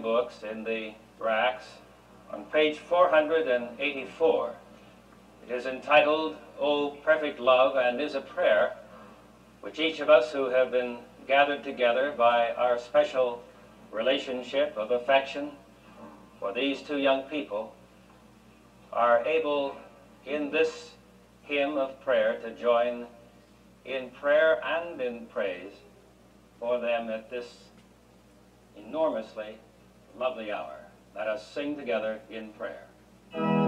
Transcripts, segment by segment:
books in the racks on page 484. It is entitled, O Perfect Love, and is a prayer which each of us who have been gathered together by our special relationship of affection for these two young people are able in this hymn of prayer to join in prayer and in praise for them at this enormously lovely hour. Let us sing together in prayer.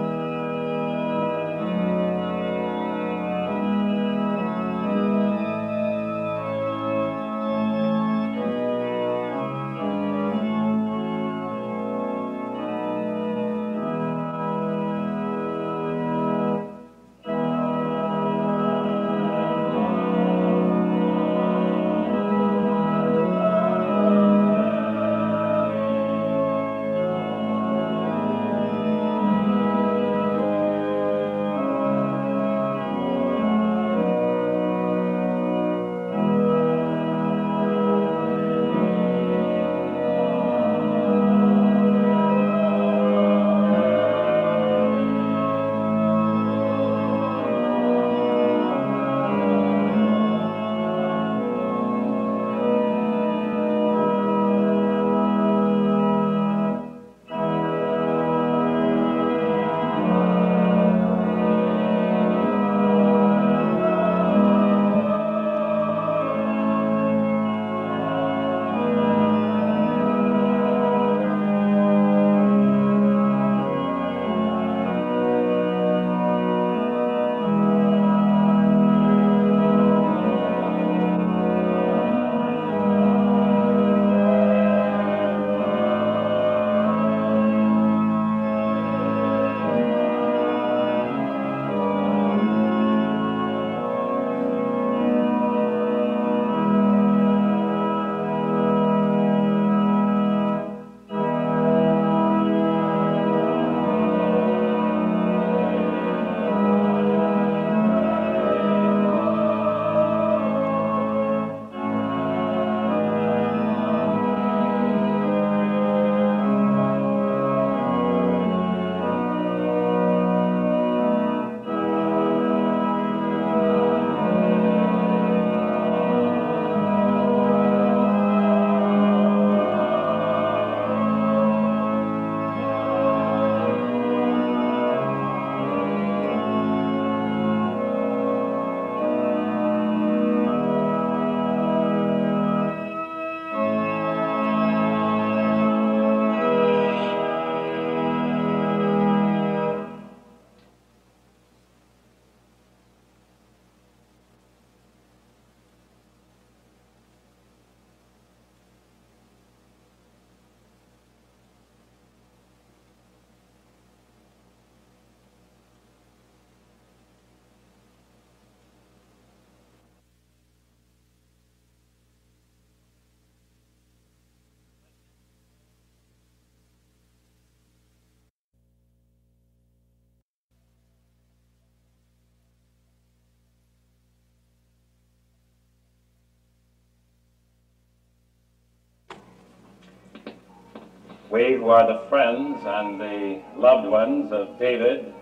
We who are the friends and the loved ones of David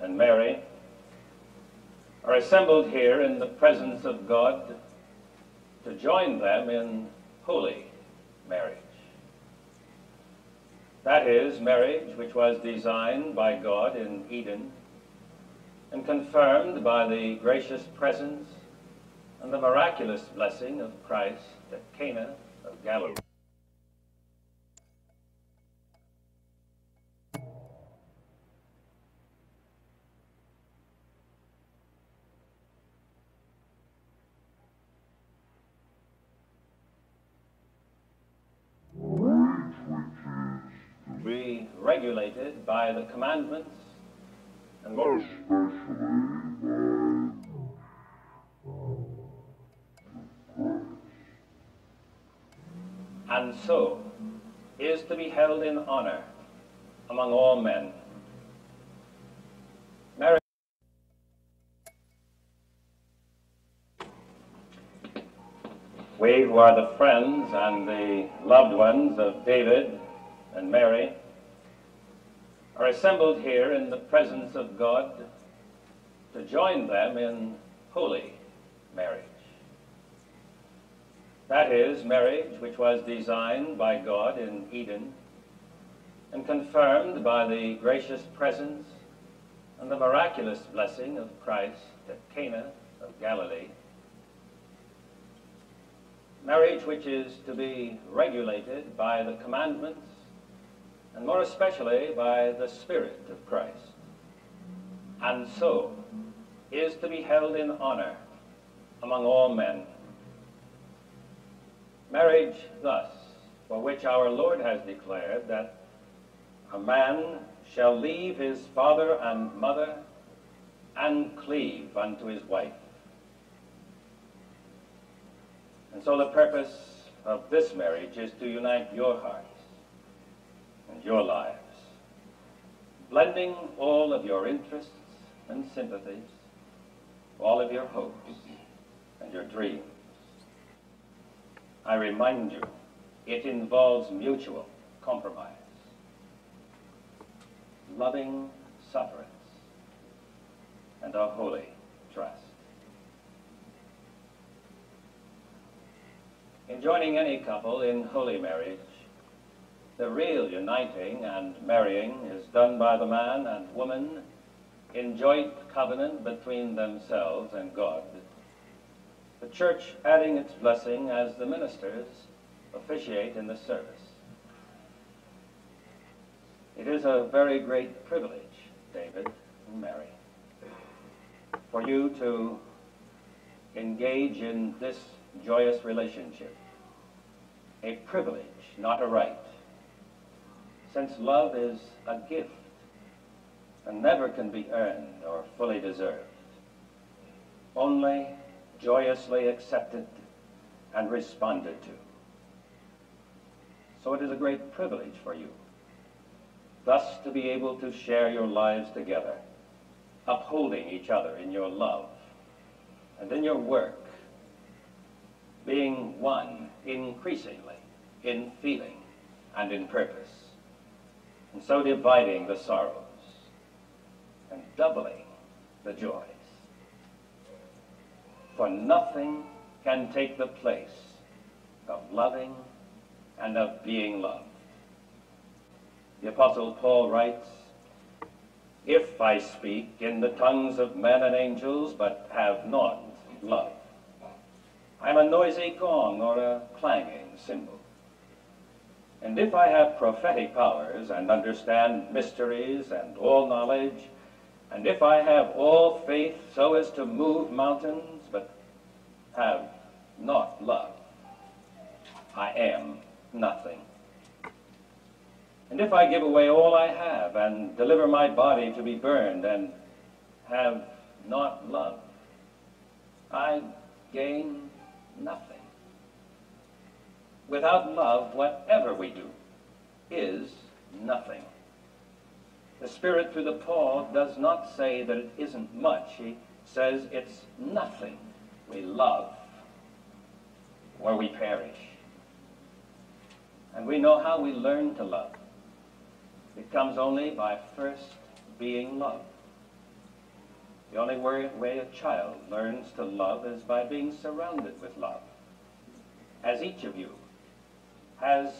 and Mary are assembled here in the presence of God to join them in holy marriage. That is, marriage which was designed by God in Eden and confirmed by the gracious presence and the miraculous blessing of Christ at Cana of Galilee. by the commandments, and especially and so is to be held in honor among all men. Mary We who are the friends and the loved ones of David and Mary are assembled here in the presence of God to join them in holy marriage. That is, marriage which was designed by God in Eden and confirmed by the gracious presence and the miraculous blessing of Christ at Cana of Galilee. Marriage which is to be regulated by the commandments and more especially by the Spirit of Christ, and so is to be held in honor among all men. Marriage, thus, for which our Lord has declared that a man shall leave his father and mother and cleave unto his wife. And so the purpose of this marriage is to unite your hearts and your lives, blending all of your interests and sympathies, all of your hopes and your dreams. I remind you, it involves mutual compromise, loving sufferance, and a holy trust. In joining any couple in holy marriage, the real uniting and marrying is done by the man and woman in joint covenant between themselves and God. The church adding its blessing as the ministers officiate in the service. It is a very great privilege, David and Mary, for you to engage in this joyous relationship. A privilege, not a right since love is a gift and never can be earned or fully deserved, only joyously accepted and responded to. So it is a great privilege for you, thus to be able to share your lives together, upholding each other in your love and in your work, being one increasingly in feeling and in purpose and so dividing the sorrows and doubling the joys. For nothing can take the place of loving and of being loved. The Apostle Paul writes, If I speak in the tongues of men and angels, but have not love, I am a noisy gong or a clanging cymbal. And if I have prophetic powers and understand mysteries and all knowledge, and if I have all faith so as to move mountains, but have not love, I am nothing. And if I give away all I have and deliver my body to be burned and have not love, I gain nothing. Without love, whatever we do is nothing. The Spirit through the Paul does not say that it isn't much. He says it's nothing. We love or we perish. And we know how we learn to love. It comes only by first being loved. The only way a child learns to love is by being surrounded with love. As each of you has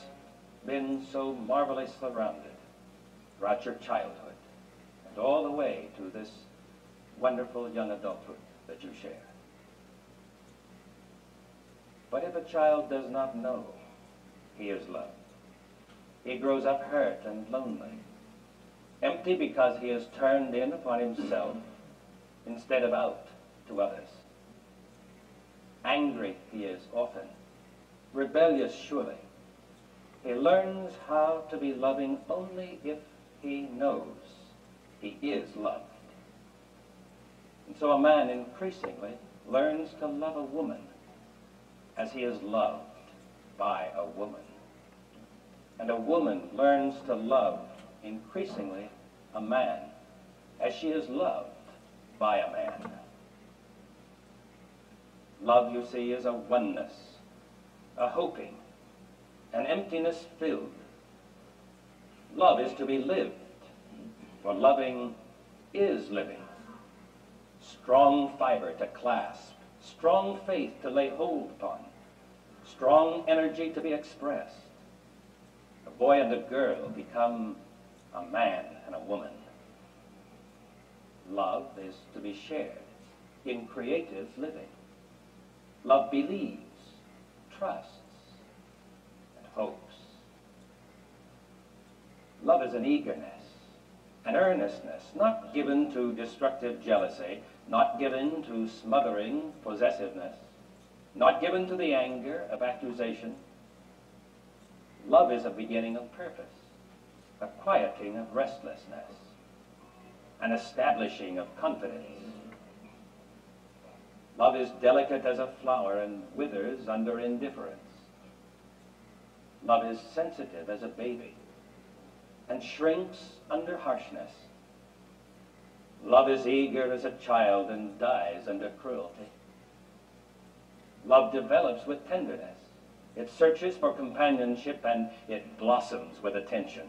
been so marvelously surrounded throughout your childhood and all the way to this wonderful young adulthood that you share. But if a child does not know he is loved, he grows up hurt and lonely, empty because he has turned in upon himself instead of out to others. Angry he is often, rebellious surely, he learns how to be loving only if he knows he is loved. And so a man increasingly learns to love a woman as he is loved by a woman. And a woman learns to love increasingly a man as she is loved by a man. Love, you see, is a oneness a hoping, an emptiness filled. Love is to be lived, for loving is living. Strong fiber to clasp, strong faith to lay hold upon, strong energy to be expressed. A boy and a girl become a man and a woman. Love is to be shared in creative living. Love believes, trusts, hopes. Love is an eagerness, an earnestness, not given to destructive jealousy, not given to smothering possessiveness, not given to the anger of accusation. Love is a beginning of purpose, a quieting of restlessness, an establishing of confidence. Love is delicate as a flower and withers under indifference. Love is sensitive as a baby and shrinks under harshness. Love is eager as a child and dies under cruelty. Love develops with tenderness. It searches for companionship and it blossoms with attention.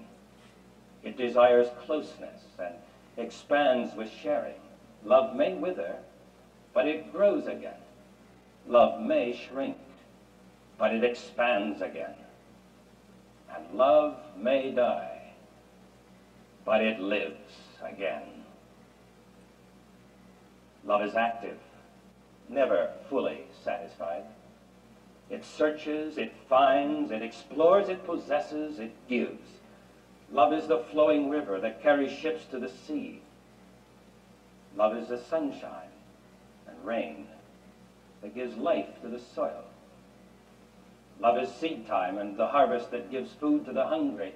It desires closeness and expands with sharing. Love may wither, but it grows again. Love may shrink, but it expands again. And love may die, but it lives again. Love is active, never fully satisfied. It searches, it finds, it explores, it possesses, it gives. Love is the flowing river that carries ships to the sea. Love is the sunshine and rain that gives life to the soil. Love is seed time and the harvest that gives food to the hungry.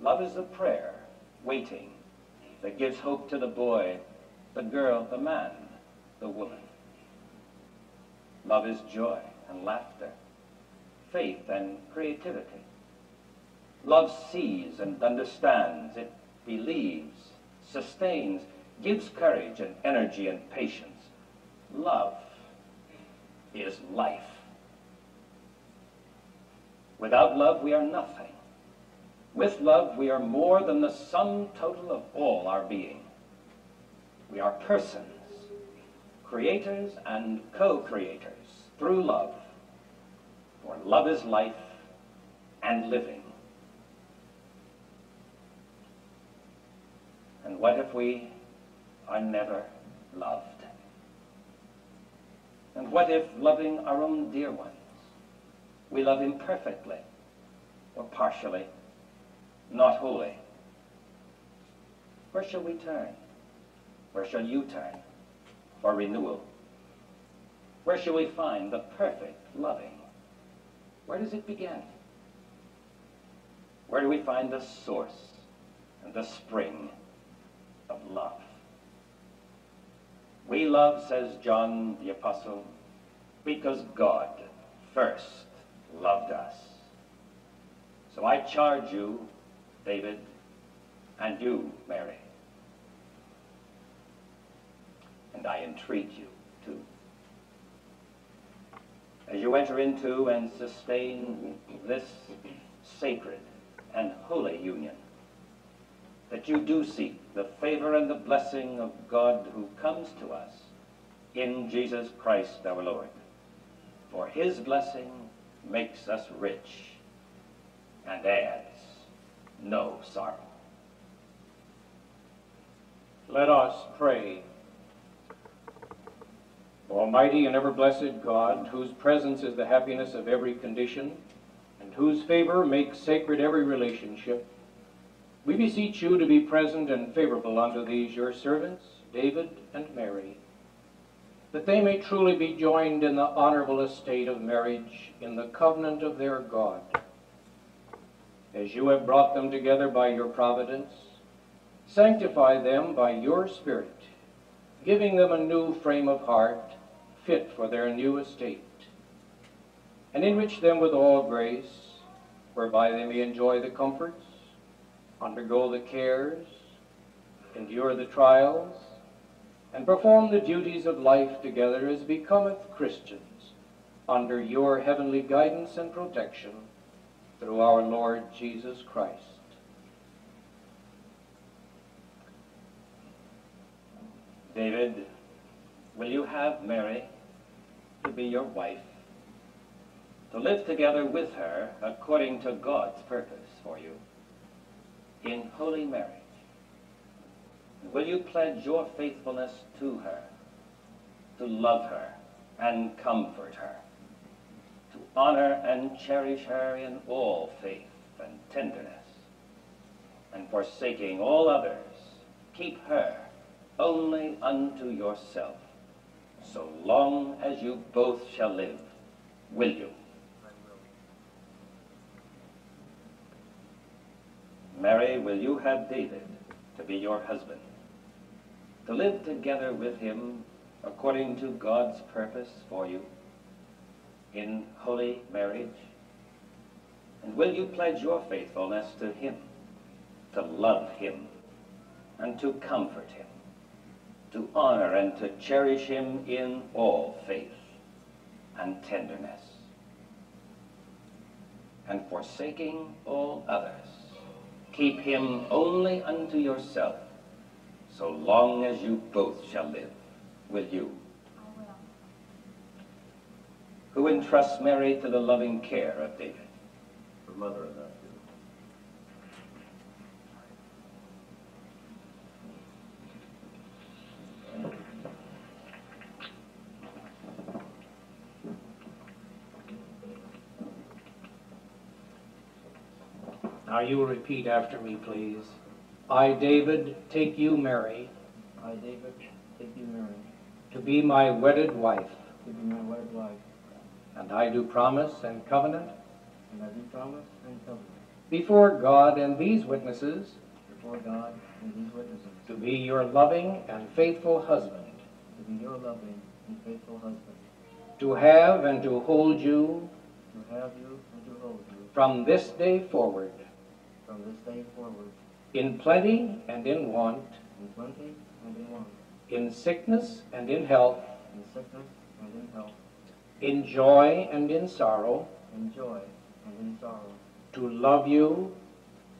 Love is the prayer, waiting, that gives hope to the boy, the girl, the man, the woman. Love is joy and laughter, faith and creativity. Love sees and understands. It believes, sustains, gives courage and energy and patience. Love is life. Without love, we are nothing. With love, we are more than the sum total of all our being. We are persons, creators and co-creators through love. For love is life and living. And what if we are never loved? And what if loving our own dear ones, we love imperfectly or partially, not wholly? Where shall we turn? Where shall you turn for renewal? Where shall we find the perfect loving? Where does it begin? Where do we find the source and the spring of love? We love, says John the Apostle, because God first loved us. So I charge you, David, and you, Mary, and I entreat you too. As you enter into and sustain this sacred and holy union, that you do seek the favor and the blessing of God who comes to us in Jesus Christ our Lord. For his blessing makes us rich and adds no sorrow. Let us pray. Almighty and ever blessed God, whose presence is the happiness of every condition, and whose favor makes sacred every relationship, we beseech you to be present and favorable unto these your servants, David and Mary, that they may truly be joined in the honorable estate of marriage in the covenant of their God. As you have brought them together by your providence, sanctify them by your Spirit, giving them a new frame of heart fit for their new estate, and enrich them with all grace, whereby they may enjoy the comforts, undergo the cares, endure the trials, and perform the duties of life together as becometh Christians, under your heavenly guidance and protection through our Lord Jesus Christ. David, will you have Mary to be your wife, to live together with her according to God's purpose for you in holy marriage? Will you pledge your faithfulness to her, to love her and comfort her, to honor and cherish her in all faith and tenderness, and forsaking all others, keep her only unto yourself, so long as you both shall live, will you? Mary, will you have David to be your husband, to live together with him according to God's purpose for you in holy marriage? And will you pledge your faithfulness to him, to love him, and to comfort him? to honor and to cherish him in all faith and tenderness, and forsaking all others, keep him only unto yourself, so long as you both shall live. Will you? I will. Who entrusts Mary to the loving care of David? Her mother and that. Now you will repeat after me, please. I, David, take you, Mary, I, David, take you, Mary, to be my wedded wife, to be my wedded wife, and I do promise and covenant. And I do promise and covenant. Before God and these witnesses. Before God and these witnesses. To be your loving and faithful husband, to be your loving and faithful husband, to have and to hold you. To have you and to hold you. From this day forward. From this day forward in plenty and in want, in plenty and in want, in sickness and in health, in sickness and in health, in joy and in sorrow, in joy and in sorrow, to love you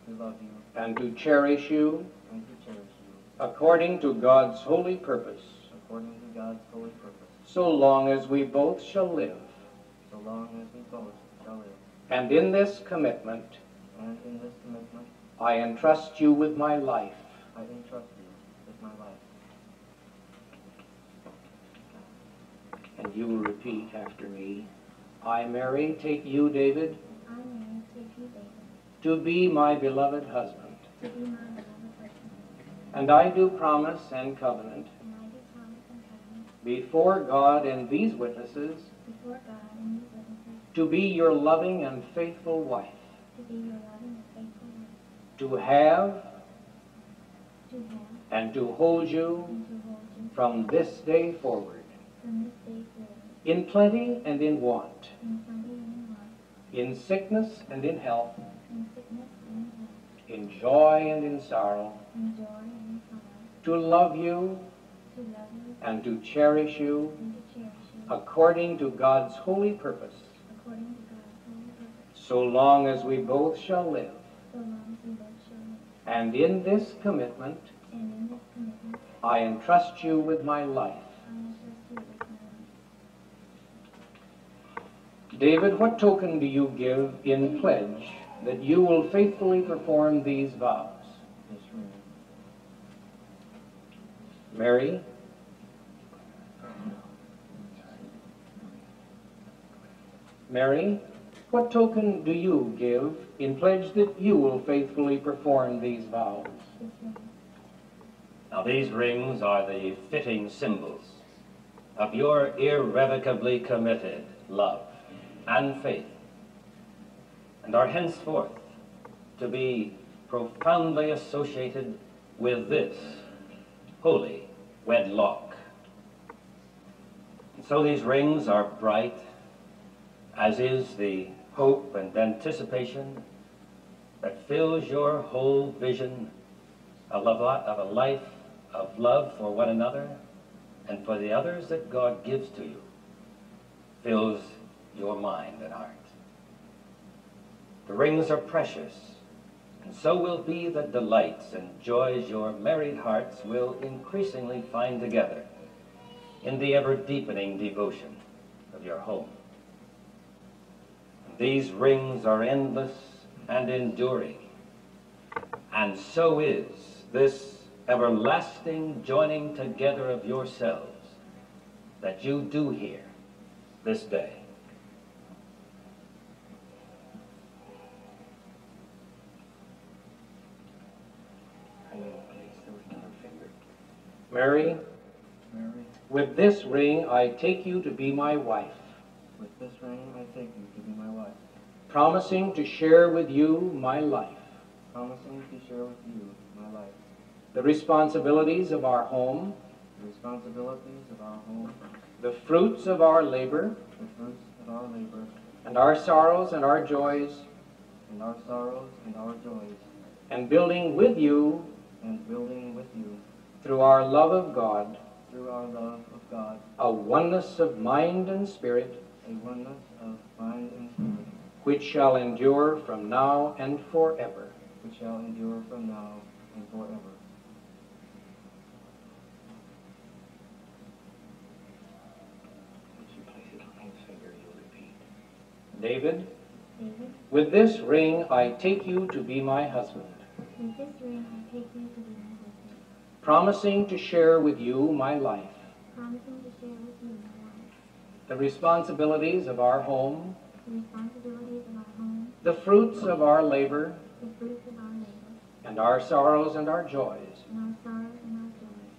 to love you. and to cherish you and to cherish you. according to God's holy purpose, according to God's holy purpose, so long as we both shall live. so long as we both shall live. And in this commitment, And in this commitment, I entrust you with my life. I entrust you with my life. And you will repeat after me. I, Mary, take you, David, I, Mary, take you, David, to be my beloved husband. to be my beloved husband, And I do promise and covenant and I do promise and covenant before God and these witnesses before God and these witnesses to be your loving and faithful wife, to be your loving and faithful wife, to have and to hold you and to hold you from this day forward. from this day forward, in plenty and in want, in plenty and in want, in sickness and in health, in sickness and in health, in joy and in sorrow, in joy and in sorrow, to love you to love you and to cherish you and to cherish you according to God's holy purpose, according to God's holy purpose, so long as we both shall live. so long as we both shall live. And in this commitment. I entrust you with my life. David, what token do you give in pledge that you will faithfully perform these vows? Mary, Mary, what token do you give in pledge that you will faithfully perform these vows? Now, these rings are the fitting symbols of your irrevocably committed love and faith, and are henceforth to be profoundly associated with this holy wedlock. And so these rings are bright, as is the hope and anticipation that fills your whole vision of a, of a life of love for one another and for the others that God gives to you, fills your mind and heart. The rings are precious, and so will be the delights and joys your married hearts will increasingly find together in the ever deepening devotion of your home. These rings are endless and enduring, and so is this everlasting joining together of yourselves that you do here this day. Mary, Mary, with this ring I take you to be my wife, with this ring I take you to be my wife, promising to share with you my life, promising to share with you my life, the responsibilities of our home, the responsibilities of our home, the fruits of our labor, the fruits of our labor, and our sorrows and our joys, and our sorrows and our joys, and building with you. And building with you, through our love of God, through our love of God, a oneness of mind and spirit, a oneness of mind and spirit, which shall endure from now and forever. which shall endure from now and forever. David, David, with this ring I take you to be my husband, with this ring I take you to be my husband, promising to share with you my life, promising to share with you my life, the responsibilities of our home, the fruits of our labor, and our sorrows and our joys,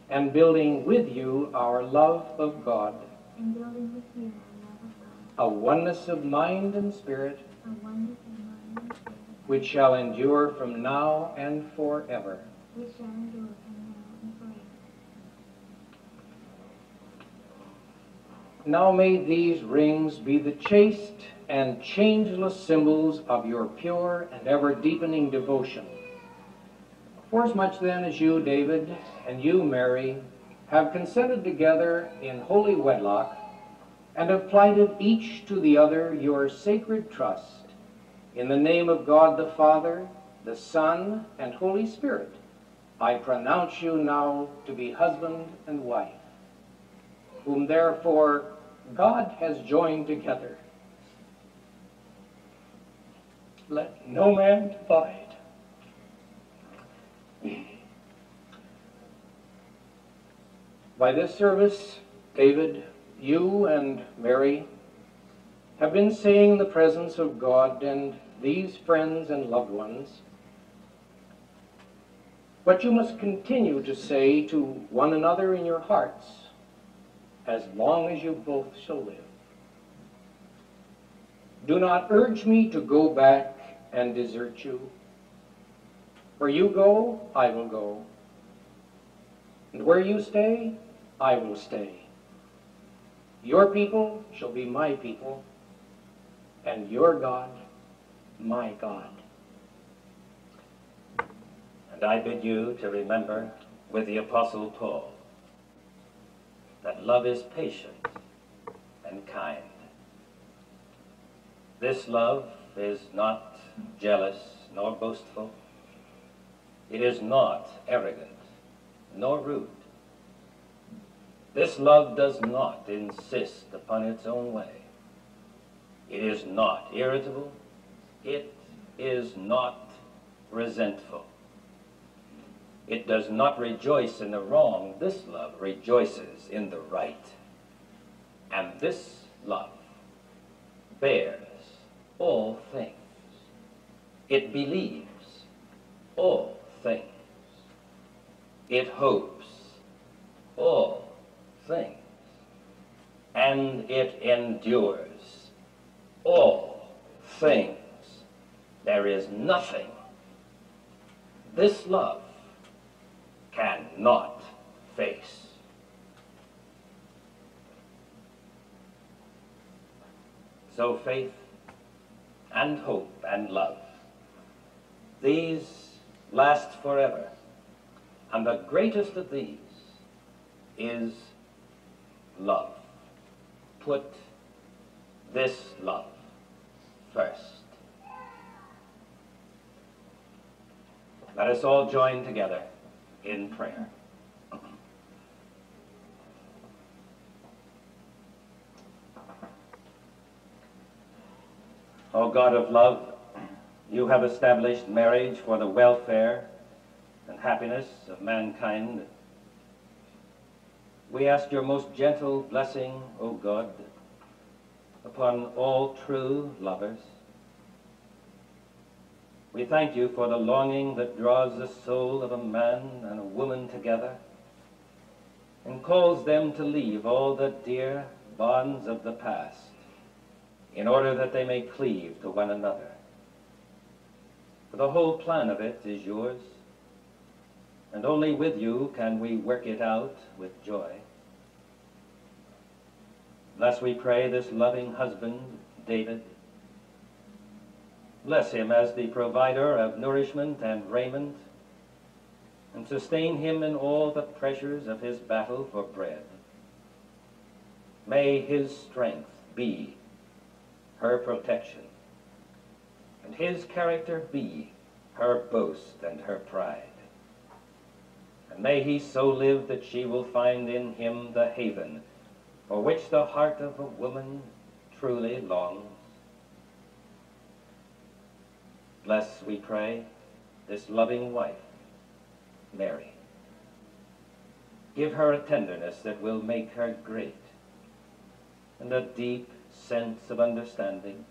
and building with you our love of God, a oneness of mind and spirit, which shall endure from now and forever. which shall endure from now and forever. Now may these rings be the chaste and changeless symbols of your pure and ever deepening devotion. Forasmuch then as you, David, and you, Mary, have consented together in holy wedlock, and have plighted each to the other your sacred trust, in the name of God the Father, the Son, and Holy Spirit, I pronounce you now to be husband and wife, whom therefore God has joined together. Let no man divide. By this service, David, you and Mary have been seeing the presence of God and these friends and loved ones. But you must continue to say to one another in your hearts, as long as you both shall live. Do not urge me to go back and desert you. Where you go, I will go. And where you stay, I will stay. Your people shall be my people, and your God, my God. And I bid you to remember with the Apostle Paul that love is patient and kind. This love is not jealous nor boastful. It is not arrogant nor rude. This love does not insist upon its own way. It is not irritable. It is not resentful. It does not rejoice in the wrong. This love rejoices in the right. And this love bears all things. It believes all things. It hopes all things. And it endures all things. There is nothing this love cannot face. So faith and hope and love, these last forever. And the greatest of these is love, put this love first. Let us all join together in prayer. O God of love, you have established marriage for the welfare and happiness of mankind. We ask your most gentle blessing, O God, upon all true lovers. We thank you for the longing that draws the soul of a man and a woman together and calls them to leave all the dear bonds of the past in order that they may cleave to one another. For the whole plan of it is yours, and only with you can we work it out with joy. Bless, we pray, this loving husband, David. Bless him as the provider of nourishment and raiment, and sustain him in all the pressures of his battle for bread. May his strength be her protection, and his character be her boast and her pride. And may he so live that she will find in him the haven for which the heart of a woman truly longs. Bless, we pray, this loving wife, Mary. Give her a tenderness that will make her great, and a deep sense of understanding,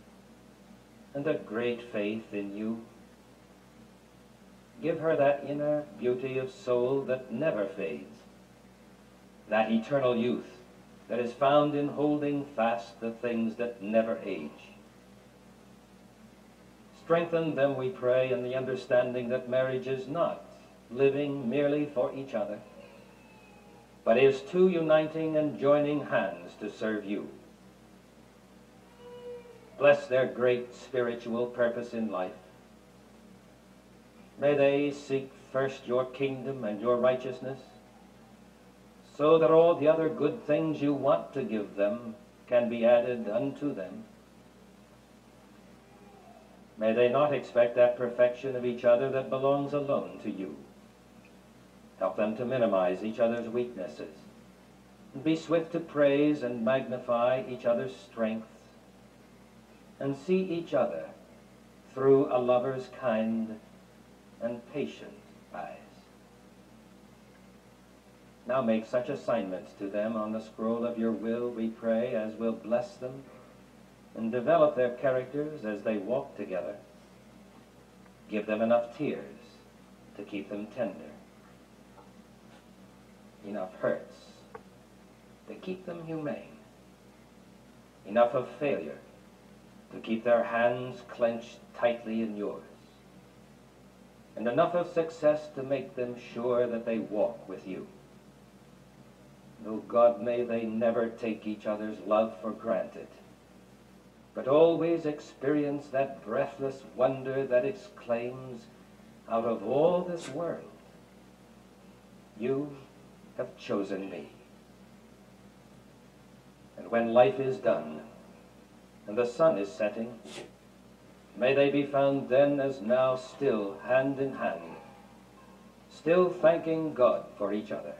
and a great faith in you. Give her that inner beauty of soul that never fades, that eternal youth that is found in holding fast the things that never age. Strengthen them, we pray, in the understanding that marriage is not living merely for each other, but is two uniting and joining hands to serve you. Bless their great spiritual purpose in life. May they seek first your kingdom and your righteousness, so that all the other good things you want to give them can be added unto them. May they not expect that perfection of each other that belongs alone to you. Help them to minimize each other's weaknesses, and be swift to praise and magnify each other's strengths, and see each other through a lover's kind and patient eyes. Now make such assignments to them on the scroll of your will, we pray, as will bless them and develop their characters as they walk together. Give them enough tears to keep them tender, enough hurts to keep them humane, enough of failure to keep their hands clenched tightly in yours, and enough of success to make them sure that they walk with you. Though God, may they never take each other's love for granted, but always experience that breathless wonder that exclaims, out of all this world, you have chosen me. And when life is done, and the sun is setting, may they be found then as now still hand in hand, still thanking God for each other.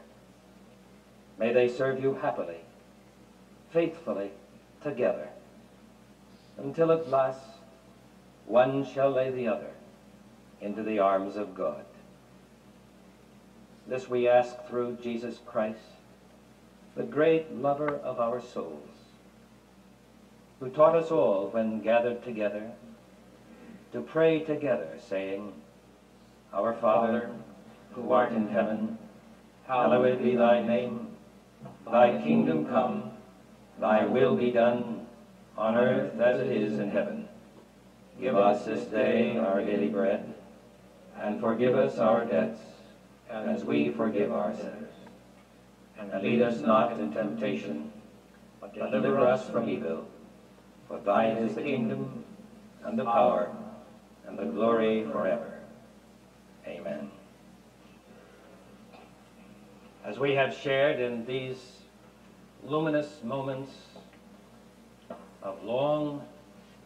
May they serve you happily, faithfully, together, until at last one shall lay the other into the arms of God. This we ask through Jesus Christ, the great lover of our souls, who taught us all when gathered together to pray together, saying, Our Father, who art in heaven, hallowed be thy name. Thy kingdom come, thy will be done, on earth as it is in heaven. Give us this day our daily bread, and forgive us our debts, as we forgive our debtors. And lead us not into temptation, but deliver us from evil. For thine is the kingdom, and the power, and the glory forever. Amen. As we have shared in these luminous moments of long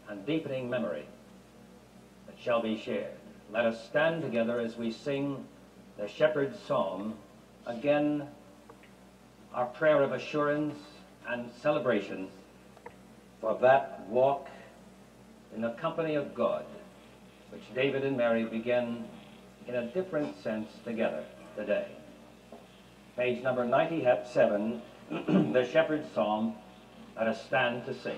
and deepening memory that shall be shared. Let us stand together as we sing the Shepherd's Psalm, again, our prayer of assurance and celebration for that walk in the company of God, which David and Mary begin in a different sense together today. Page number 97, the Shepherd's Psalm, let us stand to sing.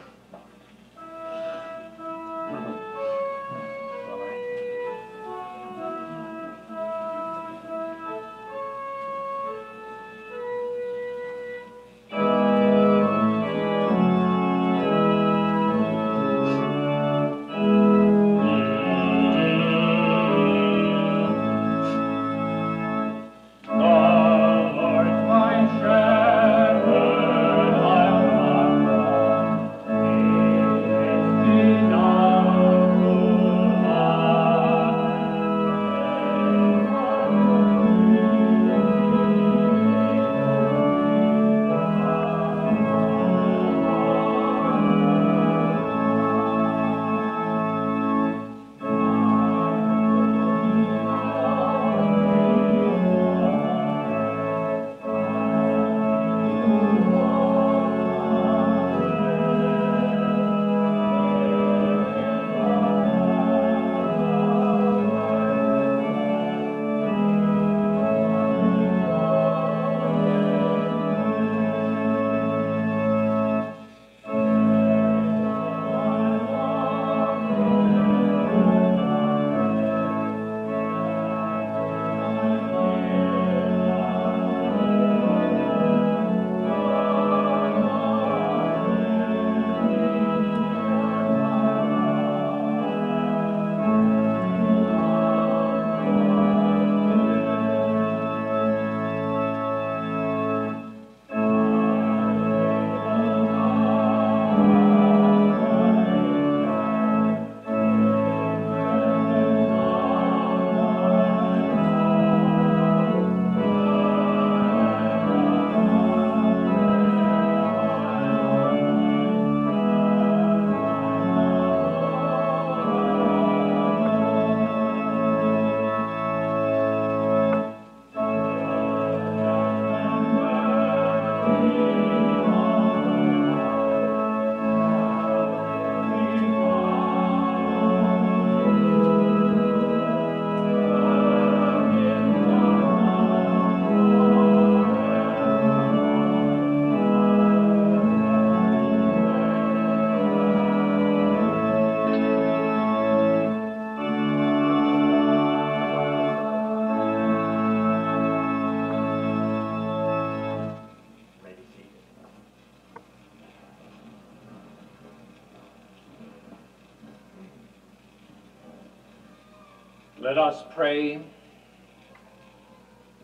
Let us pray.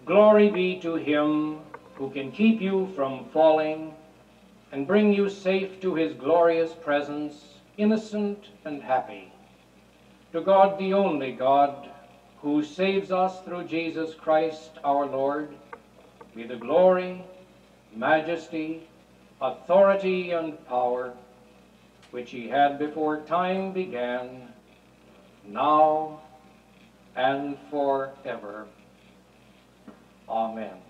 Glory be to him who can keep you from falling and bring you safe to his glorious presence, innocent and happy. To God, the only God, who saves us through Jesus Christ our Lord, be the glory, majesty, authority, and power which he had before time began, now and forever. Amen.